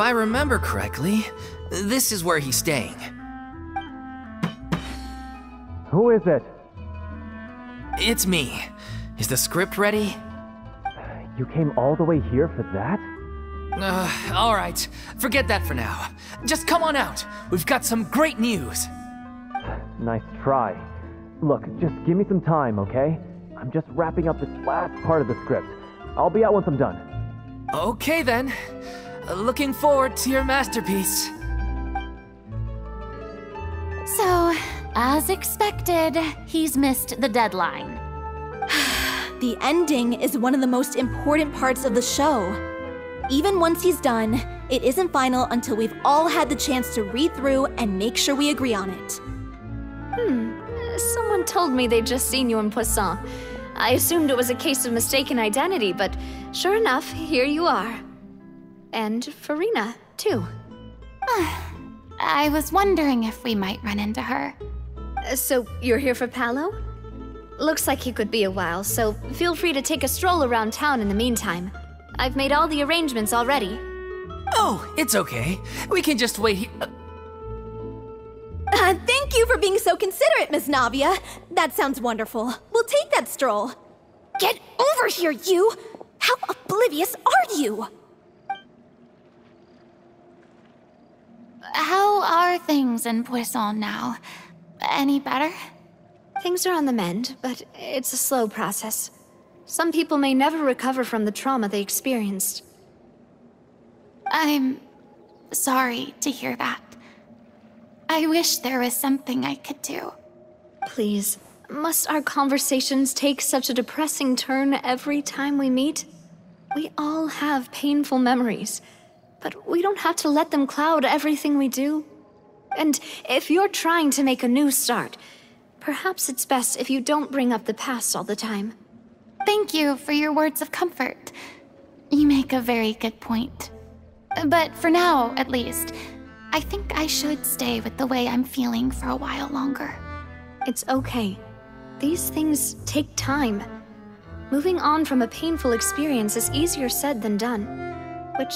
If I remember correctly, this is where he's staying. Who is it? It's me. Is the script ready? You came all the way here for that? Uh, alright. Forget that for now. Just come on out. We've got some great news. Nice try. Look, just give me some time, okay? I'm just wrapping up this last part of the script. I'll be out once I'm done. Okay then. Looking forward to your masterpiece. So, as expected, he's missed the deadline. The ending is one of the most important parts of the show. Even once he's done, it isn't final until we've all had the chance to read through and make sure we agree on it. Hmm. Someone told me they'd just seen you in Poisson. I assumed it was a case of mistaken identity, but sure enough, here you are. And Furina, too. I was wondering if we might run into her. Uh, So, you're here for Paulo? Looks like he could be a while, so feel free to take a stroll around town in the meantime. I've made all the arrangements already. Oh, it's okay. We can just wait here. Uh, thank you for being so considerate, Miss Navia. That sounds wonderful. We'll take that stroll. Get over here, you! How oblivious are you? How are things in Poisson now? Any better? Things are on the mend, but it's a slow process. Some people may never recover from the trauma they experienced. I'm sorry to hear that. I wish there was something I could do. Please, must our conversations take such a depressing turn every time we meet? We all have painful memories, but we don't have to let them cloud everything we do. And if you're trying to make a new start, perhaps it's best if you don't bring up the past all the time. Thank you for your words of comfort. You make a very good point. But for now, at least, I think I should stay with the way I'm feeling for a while longer. It's okay. These things take time. Moving on from a painful experience is easier said than done. Which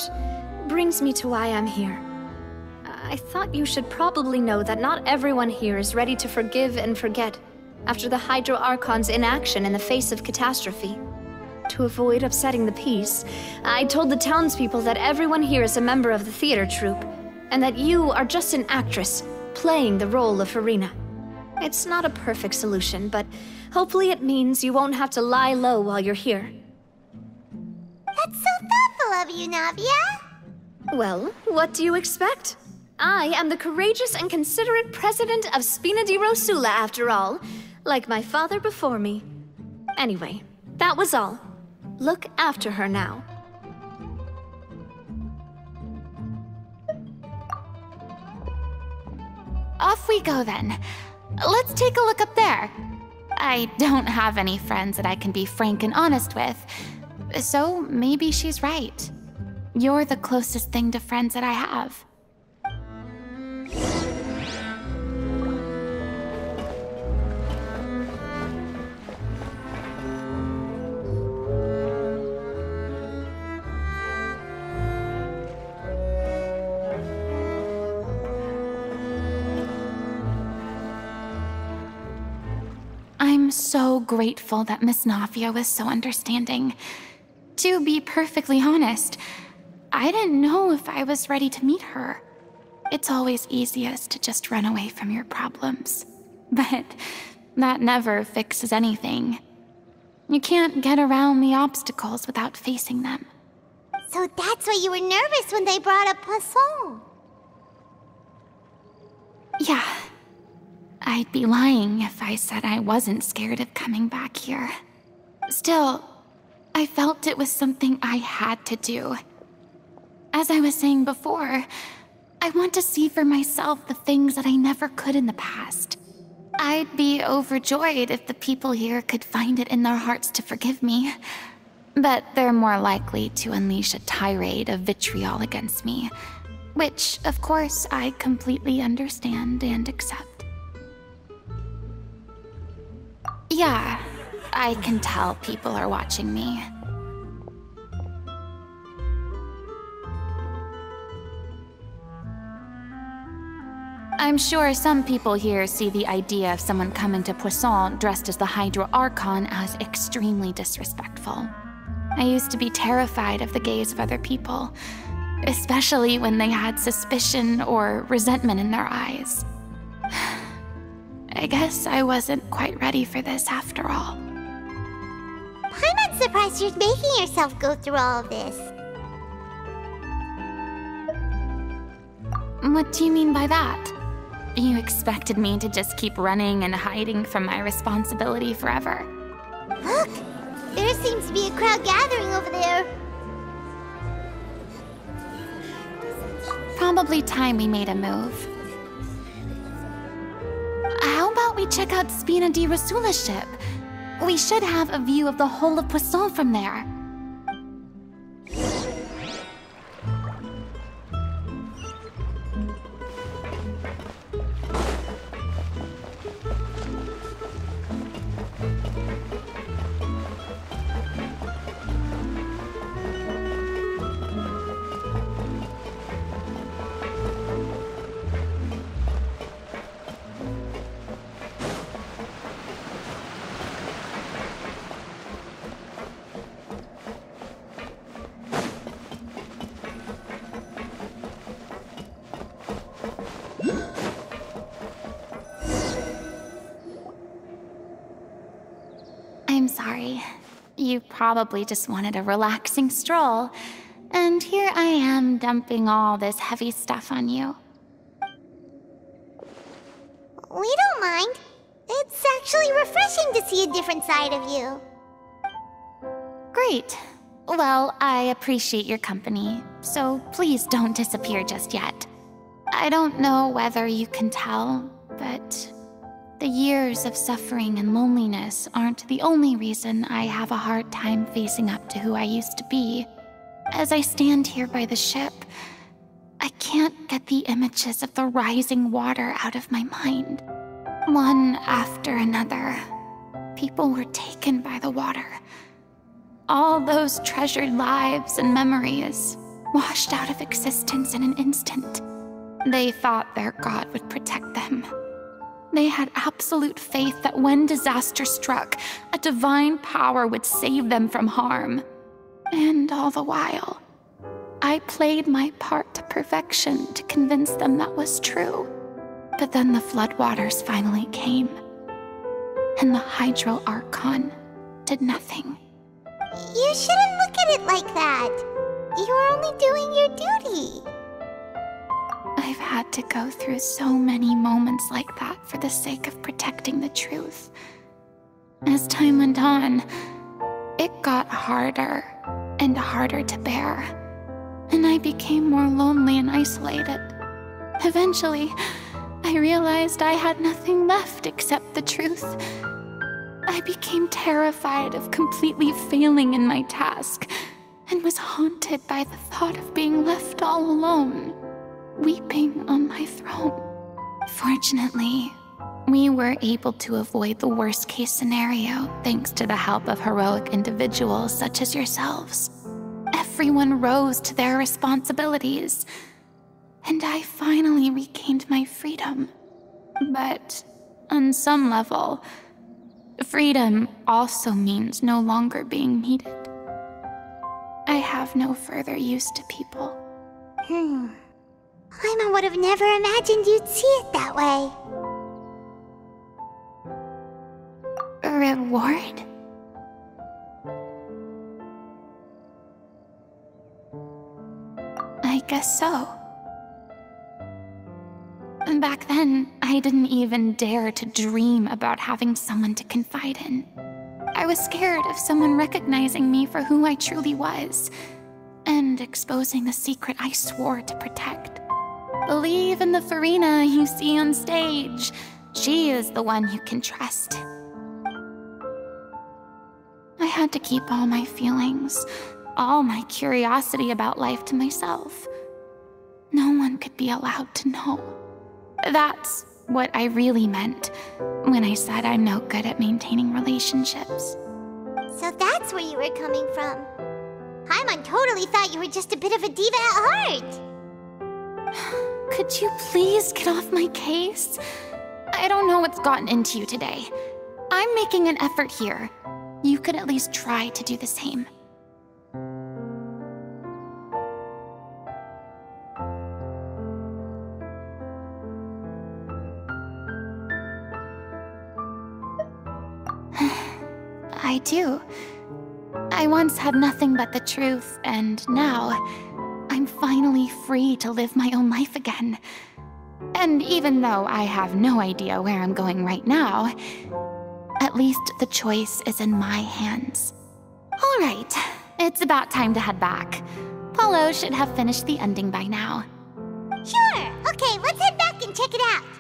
brings me to why I'm here. I thought you should probably know that not everyone here is ready to forgive and forget after the Hydro Archon's inaction in the face of catastrophe. To avoid upsetting the peace, I told the townspeople that everyone here is a member of the theater troupe, and that you are just an actress playing the role of Furina. It's not a perfect solution, but hopefully it means you won't have to lie low while you're here. That's so thoughtful of you, Navia. Well, what do you expect? I am the courageous and considerate president of Spina di Rosula, after all, like my father before me. Anyway, that was all. Look after her now. Off we go then. Let's take a look up there. I don't have any friends that I can be frank and honest with, so maybe she's right. You're the closest thing to friends that I have. Grateful that Miss Navia was so understanding. To be perfectly honest, I didn't know if I was ready to meet her. It's always easiest to just run away from your problems. But that never fixes anything. You can't get around the obstacles without facing them. So that's why you were nervous when they brought up Poisson. Yeah. I'd be lying if I said I wasn't scared of coming back here. Still, I felt it was something I had to do. As I was saying before, I want to see for myself the things that I never could in the past. I'd be overjoyed if the people here could find it in their hearts to forgive me. But they're more likely to unleash a tirade of vitriol against me, which, of course, I completely understand and accept. Yeah, I can tell people are watching me. I'm sure some people here see the idea of someone coming to Poisson dressed as the Hydro Archon as extremely disrespectful. I used to be terrified of the gaze of other people, especially when they had suspicion or resentment in their eyes. I guess I wasn't quite ready for this after all. I'm not surprised you're making yourself go through all of this. What do you mean by that? You expected me to just keep running and hiding from my responsibility forever. Look! There seems to be a crowd gathering over there. Probably time we made a move. About we check out Spina di Rosula's ship? We should have a view of the whole of Poisson from there. You probably just wanted a relaxing stroll. And here I am dumping all this heavy stuff on you. We don't mind. It's actually refreshing to see a different side of you. Great. Well, I appreciate your company, so please don't disappear just yet. I don't know whether you can tell, but the years of suffering and loneliness aren't the only reason I have a hard time facing up to who I used to be. As I stand here by the ship, I can't get the images of the rising water out of my mind. One after another, people were taken by the water. All those treasured lives and memories washed out of existence in an instant. They thought their god would protect them. They had absolute faith that when disaster struck, a divine power would save them from harm. And all the while, I played my part to perfection to convince them that was true. But then the floodwaters finally came, and the Hydro Archon did nothing. You shouldn't look at it like that. You're only doing your duty. I've had to go through so many moments like that for the sake of protecting the truth. As time went on, it got harder and harder to bear, and I became more lonely and isolated. Eventually, I realized I had nothing left except the truth. I became terrified of completely failing in my task and was haunted by the thought of being left all alone weeping on my throne. Fortunately, we were able to avoid the worst case scenario thanks to the help of heroic individuals such as yourselves. Everyone rose to their responsibilities, and I finally regained my freedom. But on some level, freedom also means no longer being needed. I have no further use to people. Hmm. Paimon would have never imagined you'd see it that way. Reward? I guess so. Back then, I didn't even dare to dream about having someone to confide in. I was scared of someone recognizing me for who I truly was and exposing the secret I swore to protect. Believe in the Furina you see on stage. She is the one you can trust. I had to keep all my feelings, all my curiosity about life to myself. No one could be allowed to know. That's what I really meant when I said I'm no good at maintaining relationships. So that's where you were coming from. Paimon totally thought you were just a bit of a diva at heart. Could you please get off my case? I don't know what's gotten into you today. I'm making an effort here. You could at least try to do the same. I do. I once had nothing but the truth, and now I'm finally free to live my own life again. And even though I have no idea where I'm going right now, at least the choice is in my hands. All right, it's about time to head back. Paulo should have finished the ending by now. Sure. Okay, let's head back and check it out.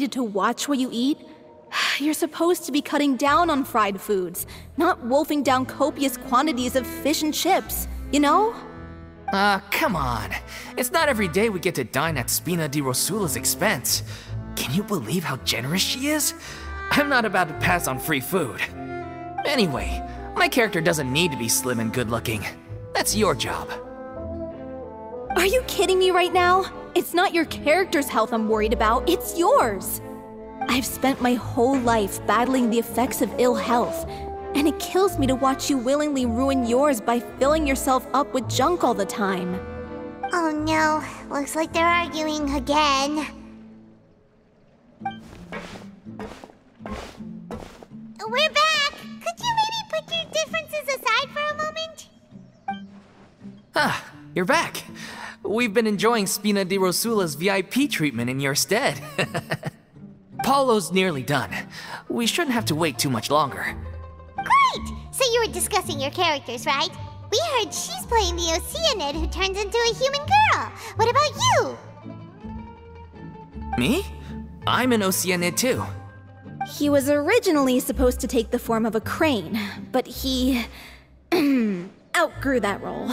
Needed to watch what you eat? You're supposed to be cutting down on fried foods, not wolfing down copious quantities of fish and chips, you know? Ah, uh, come on. It's not every day we get to dine at Spina di Rosula's expense. Can you believe how generous she is? I'm not about to pass on free food. Anyway, my character doesn't need to be slim and good looking. That's your job. Are you kidding me right now? It's not your character's health I'm worried about, it's yours. I've spent my whole life battling the effects of ill health, and it kills me to watch you willingly ruin yours by filling yourself up with junk all the time. Oh no, looks like they're arguing again. We're back! Could you maybe put your differences aside for a moment? Ah, you're back. We've been enjoying Spina di Rosula's VIP treatment in your stead. Paulo's nearly done. We shouldn't have to wait too much longer. Great! So you were discussing your characters, right? We heard she's playing the Oceanid who turns into a human girl. What about you? Me? I'm an Oceanid too. He was originally supposed to take the form of a crane, but he outgrew that role.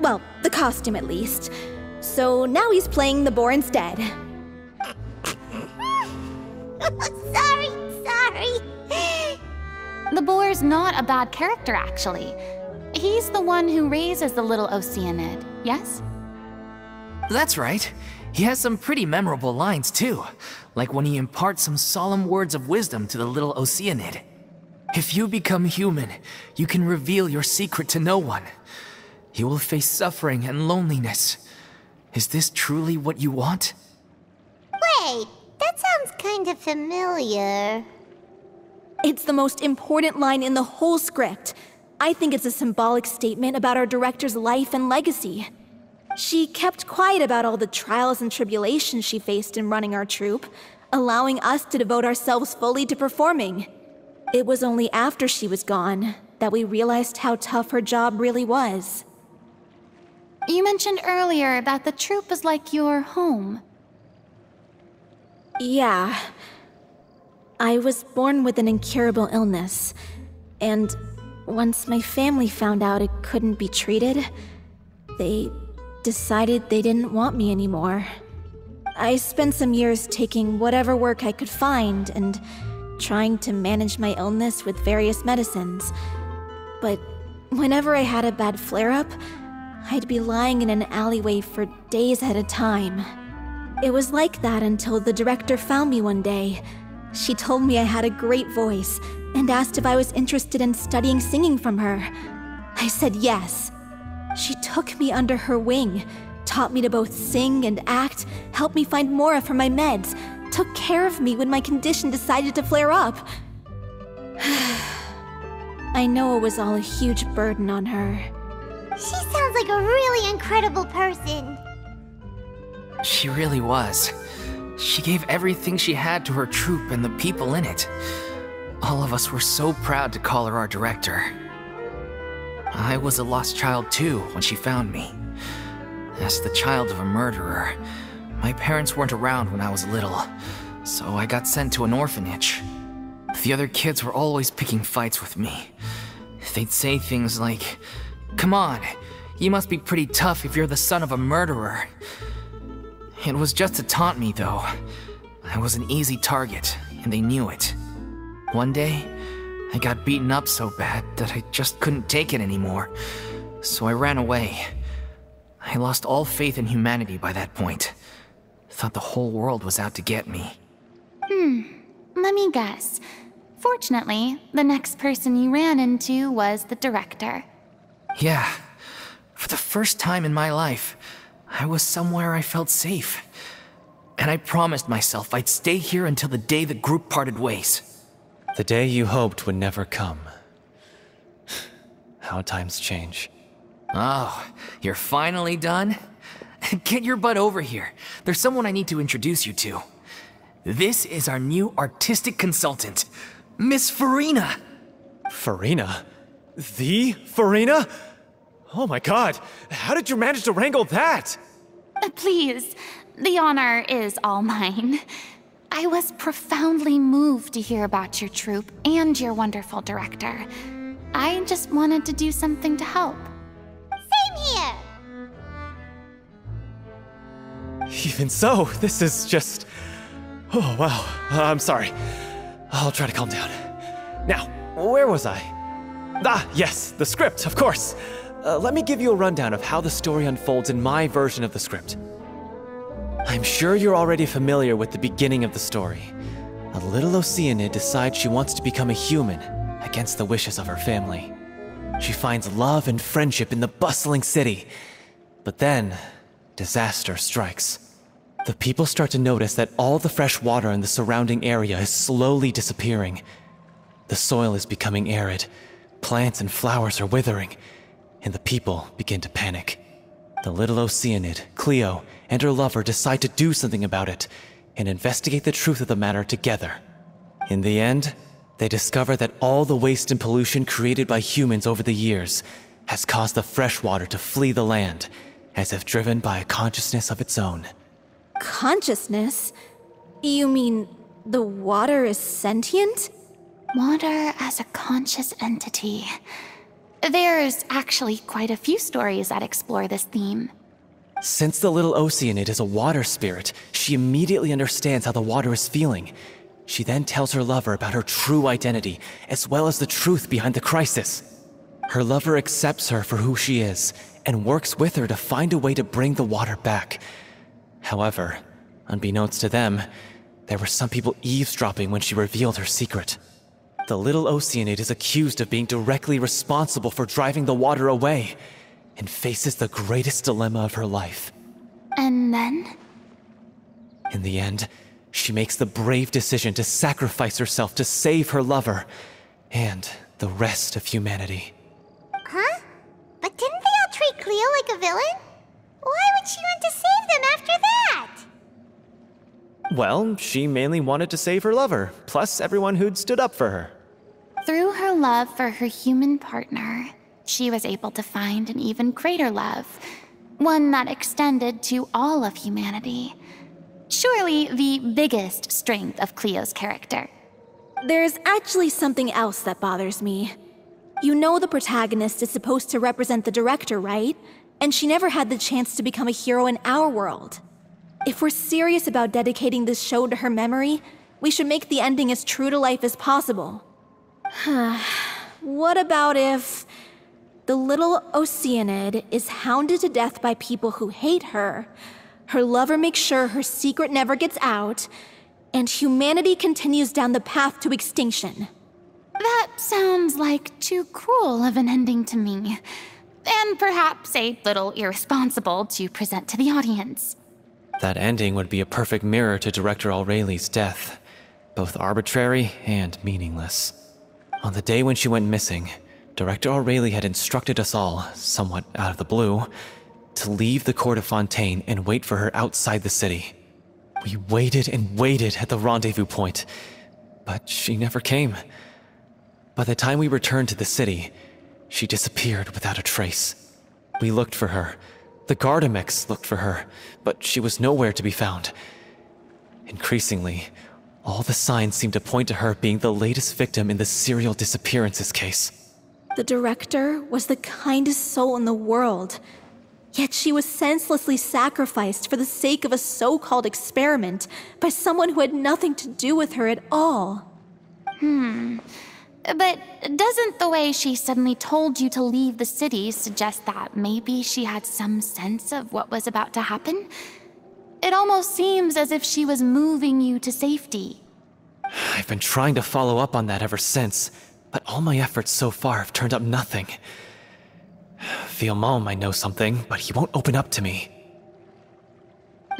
Well, the costume at least. So now he's playing the boar instead. sorry, sorry. The boar's not a bad character, actually. He's the one who raises the little Oceanid, yes? That's right. He has some pretty memorable lines, too. Like when he imparts some solemn words of wisdom to the little Oceanid. If you become human, you can reveal your secret to no one. You will face suffering and loneliness. Is this truly what you want? Wait, that sounds kind of familiar. It's the most important line in the whole script. I think it's a symbolic statement about our director's life and legacy. She kept quiet about all the trials and tribulations she faced in running our troupe, allowing us to devote ourselves fully to performing. It was only after she was gone that we realized how tough her job really was. You mentioned earlier that the troupe is like your home. Yeah. I was born with an incurable illness, and once my family found out it couldn't be treated, they decided they didn't want me anymore. I spent some years taking whatever work I could find and trying to manage my illness with various medicines. But whenever I had a bad flare up, I'd be lying in an alleyway for days at a time. It was like that until the director found me one day. She told me I had a great voice and asked if I was interested in studying singing from her. I said yes. She took me under her wing, taught me to both sing and act, helped me find Mora for my meds, took care of me when my condition decided to flare up. I know it was all a huge burden on her. Sounds like a really incredible person. She really was. She gave everything she had to her troupe and the people in it. All of us were so proud to call her our director. I was a lost child too when she found me. As the child of a murderer, my parents weren't around when I was little, so I got sent to an orphanage. The other kids were always picking fights with me. They'd say things like, Come on, you must be pretty tough if you're the son of a murderer. It was just to taunt me, though. I was an easy target, and they knew it. One day, I got beaten up so bad that I just couldn't take it anymore, so I ran away. I lost all faith in humanity by that point. Thought the whole world was out to get me. Hmm. Let me guess. Fortunately, the next person you ran into was the director. Yeah, for the first time in my life, I was somewhere I felt safe. And I promised myself I'd stay here until the day the group parted ways. The day you hoped would never come. How times change. Oh, you're finally done? Get your butt over here. There's someone I need to introduce you to. This is our new artistic consultant, Miss Furina. Furina? The Furina? Oh my god, how did you manage to wrangle that? Uh, Please, the honor is all mine. I was profoundly moved to hear about your troupe and your wonderful director. I just wanted to do something to help. Same here. Even so, this is just. Oh, wow. Uh, I'm sorry. I'll try to calm down. Now, where was I? Ah, yes, the script, of course. Uh, let me give you a rundown of how the story unfolds in my version of the script. I'm sure you're already familiar with the beginning of the story. A little Oceanid decides she wants to become a human against the wishes of her family. She finds love and friendship in the bustling city. But then, disaster strikes. The people start to notice that all the fresh water in the surrounding area is slowly disappearing. The soil is becoming arid, plants and flowers are withering, and the people begin to panic. The little Oceanid, Cleo, and her lover decide to do something about it and investigate the truth of the matter together. In the end, they discover that all the waste and pollution created by humans over the years has caused the fresh water to flee the land, as if driven by a consciousness of its own. Consciousness? You mean the water is sentient? Water as a conscious entity. There's actually quite a few stories that explore this theme. Since the little Oceanid is a water spirit, she immediately understands how the water is feeling. She then tells her lover about her true identity, as well as the truth behind the crisis. Her lover accepts her for who she is, and works with her to find a way to bring the water back. However, unbeknownst to them, there were some people eavesdropping when she revealed her secret. The little Oceanid is accused of being directly responsible for driving the water away, and faces the greatest dilemma of her life. And then? In the end, she makes the brave decision to sacrifice herself to save her lover and the rest of humanity. Huh? But didn't they all treat Cleo like a villain? Why would she want to save them after that? Well, she mainly wanted to save her lover, plus everyone who'd stood up for her. Through her love for her human partner, she was able to find an even greater love, one that extended to all of humanity. Surely the biggest strength of Cleo's character. There's actually something else that bothers me. You know the protagonist is supposed to represent the director, right? And she never had the chance to become a hero in our world. If we're serious about dedicating this show to her memory, we should make the ending as true to life as possible. what about if the little Oceanid is hounded to death by people who hate her, her lover makes sure her secret never gets out, and humanity continues down the path to extinction? That sounds like too cruel of an ending to me. And perhaps a little irresponsible to present to the audience. That ending would be a perfect mirror to Director Aurelie's death, both arbitrary and meaningless. On the day when she went missing, Director Aurelie had instructed us all, somewhat out of the blue, to leave the court of Fontaine and wait for her outside the city. We waited and waited at the rendezvous point, but she never came. By the time we returned to the city, she disappeared without a trace. We looked for her. The Gardemek looked for her, but she was nowhere to be found. Increasingly, all the signs seem to point to her being the latest victim in the serial disappearances case. The director was the kindest soul in the world. Yet she was senselessly sacrificed for the sake of a so called experiment by someone who had nothing to do with her at all. Hmm. But doesn't the way she suddenly told you to leave the city suggest that maybe she had some sense of what was about to happen? It almost seems as if she was moving you to safety. I've been trying to follow up on that ever since, but all my efforts so far have turned up nothing. Villemont might know something, but he won't open up to me.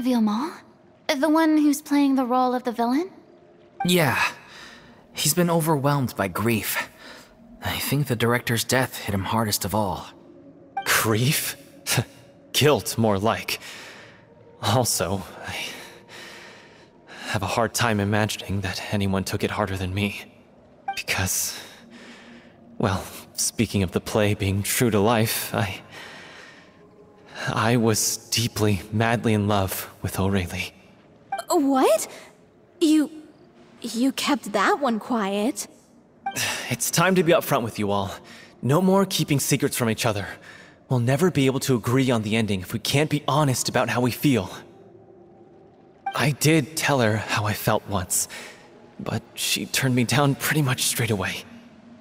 Villemont? The one who's playing the role of the villain? Yeah. He's been overwhelmed by grief. I think the director's death hit him hardest of all. Grief? Guilt, more like. Also, I have a hard time imagining that anyone took it harder than me. Because, well, speaking of the play being true to life, I. I was deeply, madly in love with Aurelie. Uh, what? You. You kept that one quiet. It's time to be upfront with you all. No more keeping secrets from each other. We'll never be able to agree on the ending if we can't be honest about how we feel. I did tell her how I felt once, but she turned me down pretty much straight away.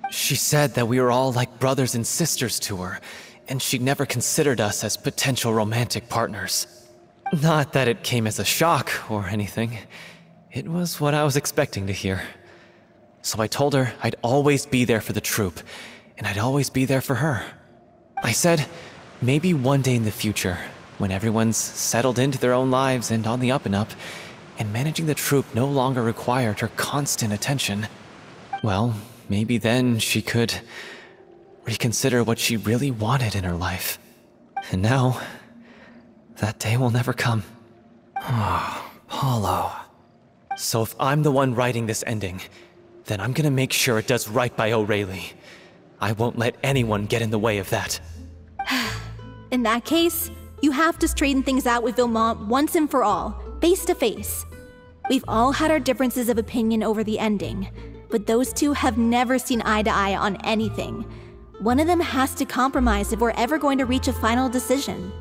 She said that we were all like brothers and sisters to her, and she never considered us as potential romantic partners. Not that it came as a shock or anything. It was what I was expecting to hear. So I told her I'd always be there for the troupe, and I'd always be there for her. I said, maybe one day in the future, when everyone's settled into their own lives and on the up and up, and managing the troupe no longer required her constant attention, well, maybe then she could reconsider what she really wanted in her life. And now, that day will never come. Ah, Paulo. So if I'm the one writing this ending, then I'm gonna make sure it does right by Aurelie. I won't let anyone get in the way of that. In that case, you have to straighten things out with Villemont once and for all, face to face. We've all had our differences of opinion over the ending, but those two have never seen eye to eye on anything. One of them has to compromise if we're ever going to reach a final decision.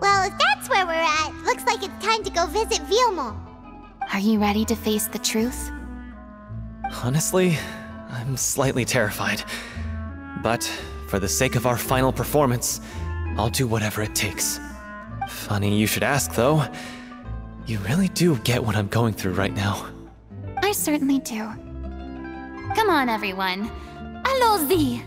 Well, if that's where we're at, looks like it's time to go visit Villemont. Are you ready to face the truth? Honestly, I'm slightly terrified. But for the sake of our final performance, I'll do whatever it takes. Funny you should ask, though. You really do get what I'm going through right now. I certainly do. Come on, everyone. Allons-y!